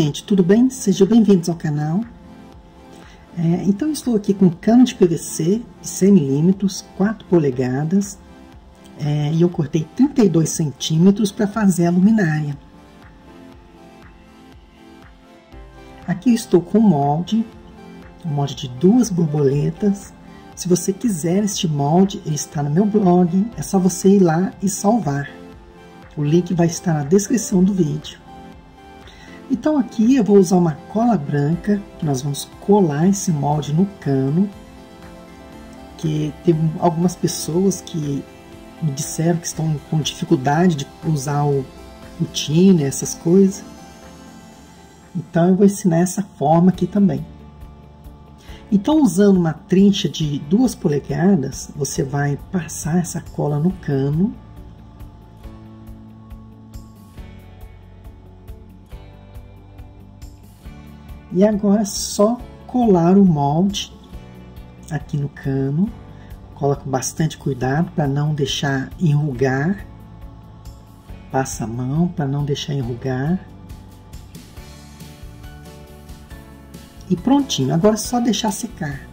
Gente, tudo bem? Sejam bem-vindos ao canal. É, então estou aqui com cano de PVC de 100 milímetros, 4 polegadas, é, e eu cortei 32 centímetros para fazer a luminária. Aqui estou com o molde, um molde de duas borboletas. Se você quiser este molde, ele está no meu blog, é só você ir lá e salvar. O link vai estar na descrição do vídeo. Então aqui eu vou usar uma cola branca, que nós vamos colar esse molde no cano, que tem algumas pessoas que me disseram que estão com dificuldade de usar o, o tiner, essas coisas. Então eu vou ensinar essa forma aqui também. Então usando uma trincha de duas polegadas, você vai passar essa cola no cano E agora é só colar o molde aqui no cano. Cola com bastante cuidado para não deixar enrugar. Passa a mão para não deixar enrugar. E prontinho, agora é só deixar secar.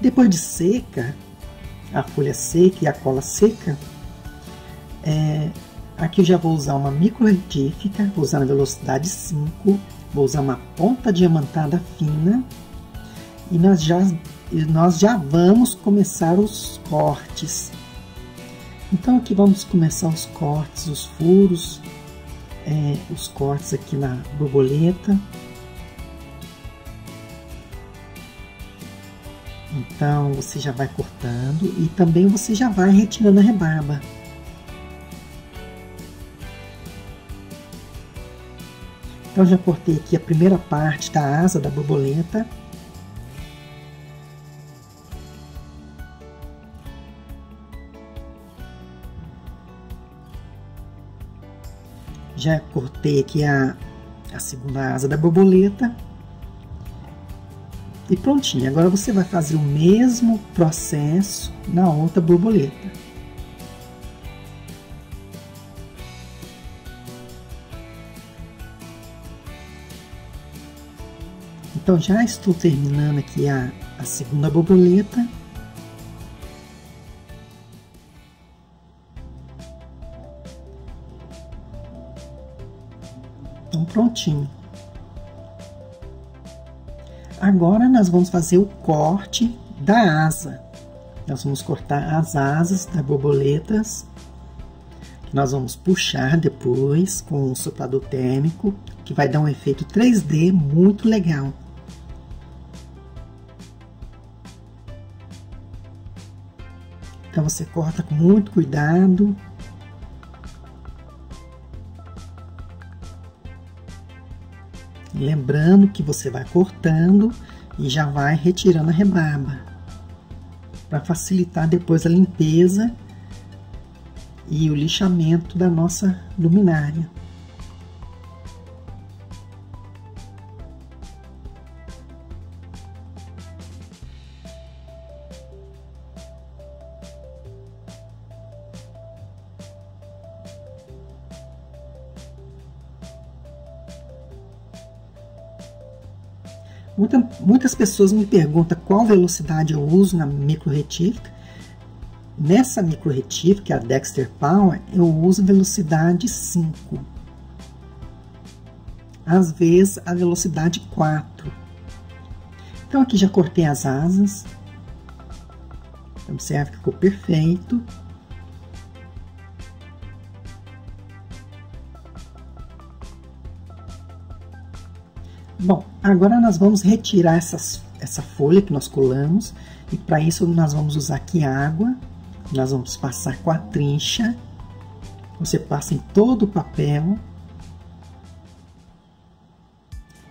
Depois de seca, a folha seca e a cola seca, é, Aqui eu já vou usar uma micro retífica, vou usar na velocidade 5, vou usar uma ponta diamantada fina e nós já, nós já vamos começar os cortes. Então aqui vamos começar os cortes, os furos, é, os cortes aqui na borboleta. Então você já vai cortando e também você já vai retirando a rebarba. Então já cortei aqui a primeira parte da asa da borboleta. Já cortei aqui a, a segunda asa da borboleta. E prontinho. Agora você vai fazer o mesmo processo na outra borboleta. Então já estou terminando aqui a, a segunda borboleta. Então prontinho. Agora nós vamos fazer o corte da asa. Nós vamos cortar as asas das borboletas. Nós vamos puxar depois com o soprador térmico, que vai dar um efeito 3D muito legal. Então você corta com muito cuidado. Lembrando que você vai cortando e já vai retirando a rebarba. Para facilitar depois a limpeza e o lixamento da nossa luminária. Muita, muitas pessoas me perguntam qual velocidade eu uso na micro retífica. Nessa micro retífica, a Dexter Power, eu uso velocidade 5. Às vezes a velocidade 4. Então aqui já cortei as asas. Observe que ficou perfeito. Agora nós vamos retirar essas, essa folha que nós colamos e para isso nós vamos usar aqui água, nós vamos passar com a trincha, você passa em todo o papel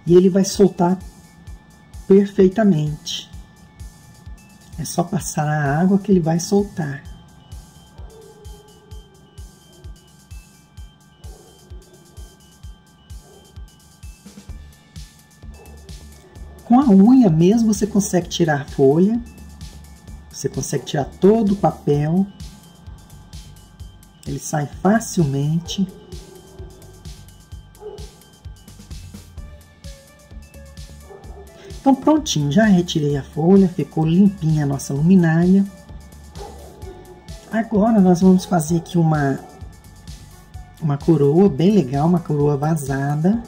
e ele vai soltar perfeitamente. É só passar a água que ele vai soltar. Com a unha mesmo você consegue tirar a folha, você consegue tirar todo o papel. Ele sai facilmente. Então prontinho, já retirei a folha, ficou limpinha a nossa luminária. Agora nós vamos fazer aqui uma uma coroa bem legal, uma coroa vazada.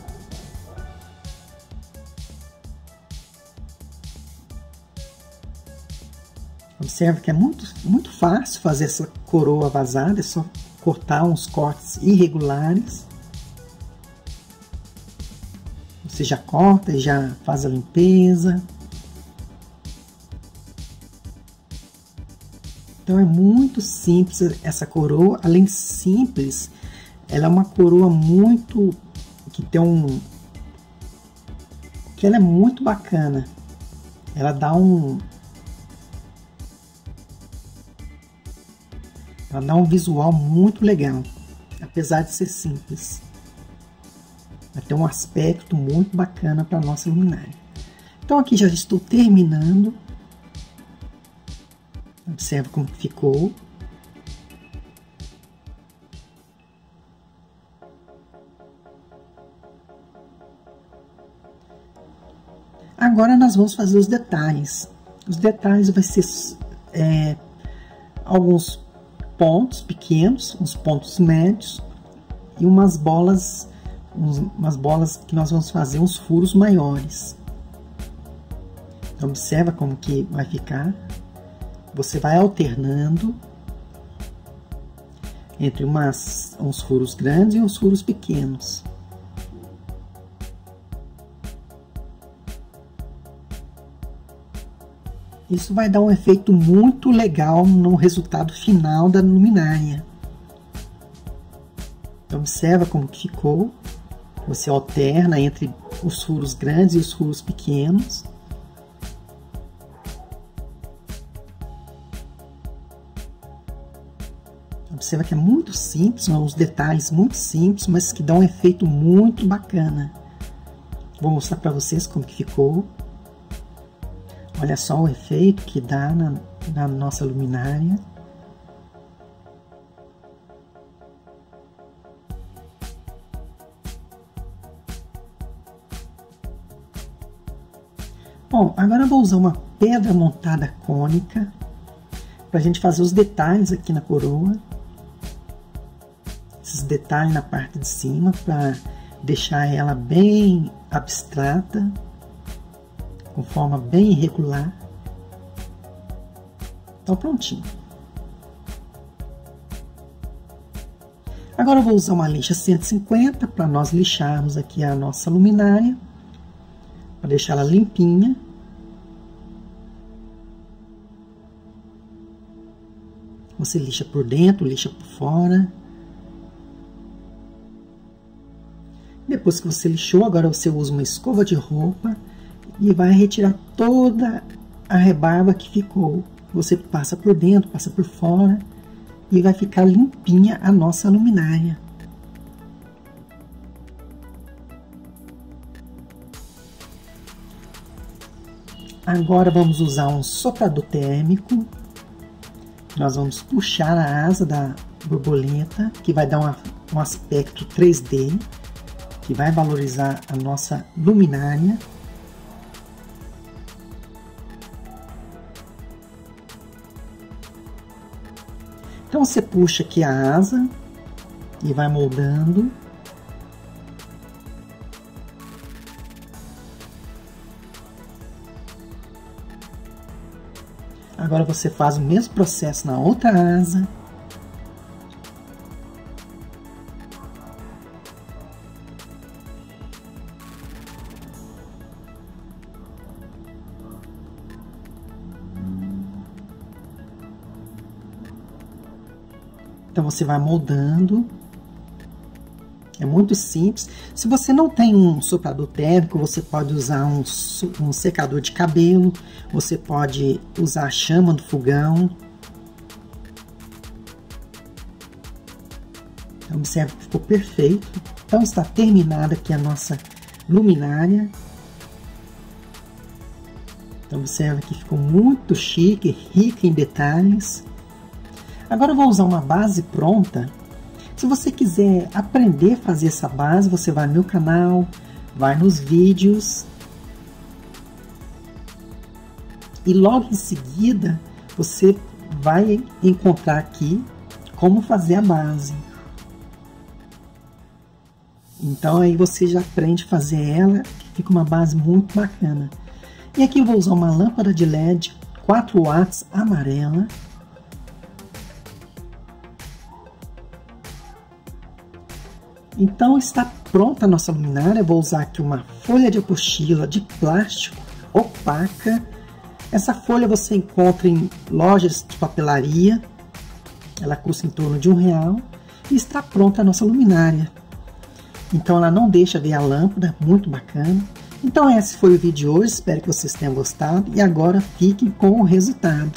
Observe que é muito, muito fácil fazer essa coroa vazada, é só cortar uns cortes irregulares. Você já corta e já faz a limpeza. Então é muito simples essa coroa, além de simples, ela é uma coroa muito que tem um que ela é muito bacana. Ela dá um ela dá um visual muito legal, apesar de ser simples. Ela tem um aspecto muito bacana para nossa luminária. Então aqui já estou terminando. Observe como ficou. Agora nós vamos fazer os detalhes. Os detalhes vai ser é, alguns pontos pequenos, uns pontos médios e umas bolas, umas bolas que nós vamos fazer uns furos maiores. Então observa como que vai ficar. Você vai alternando entre umas, uns furos grandes e uns furos pequenos. Isso vai dar um efeito muito legal no resultado final da luminária. Então, observa como ficou. Você alterna entre os furos grandes e os furos pequenos. Observa que é muito simples, uns detalhes muito simples, mas que dão um efeito muito bacana. Vou mostrar para vocês como que ficou. Olha só o efeito que dá na, na nossa luminária. Bom, agora vou usar uma pedra montada cônica para a gente fazer os detalhes aqui na coroa. Esses detalhes na parte de cima para deixar ela bem abstrata com forma bem irregular. Então prontinho. Agora eu vou usar uma lixa 150 para nós lixarmos aqui a nossa luminária, para deixar ela limpinha. Você lixa por dentro, lixa por fora. Depois que você lixou, agora você usa uma escova de roupa e vai retirar toda a rebarba que ficou. Você passa por dentro, passa por fora e vai ficar limpinha a nossa luminária. Agora vamos usar um soprador térmico. Nós vamos puxar a asa da borboleta, que vai dar uma, um aspecto 3D, que vai valorizar a nossa luminária. Então você puxa aqui a asa e vai moldando. Agora você faz o mesmo processo na outra asa. Então você vai moldando. É muito simples. Se você não tem um soprador térmico, você pode usar um, um secador de cabelo, você pode usar a chama do fogão. Então, observe que ficou perfeito. Então está terminada aqui a nossa luminária. Então observe que ficou muito chique, rica em detalhes. Agora eu vou usar uma base pronta Se você quiser aprender a fazer essa base, você vai no meu canal, vai nos vídeos e logo em seguida você vai encontrar aqui como fazer a base. Então aí você já aprende a fazer ela, fica uma base muito bacana. E aqui eu vou usar uma lâmpada de LED 4 watts amarela. Então está pronta a nossa luminária. Vou usar aqui uma folha de apostila de plástico opaca. Essa folha você encontra em lojas de papelaria. Ela custa em torno de um real. E está pronta a nossa luminária. Então ela não deixa ver a lâmpada, muito bacana. Então esse foi o vídeo de hoje, espero que vocês tenham gostado e agora fiquem com o resultado.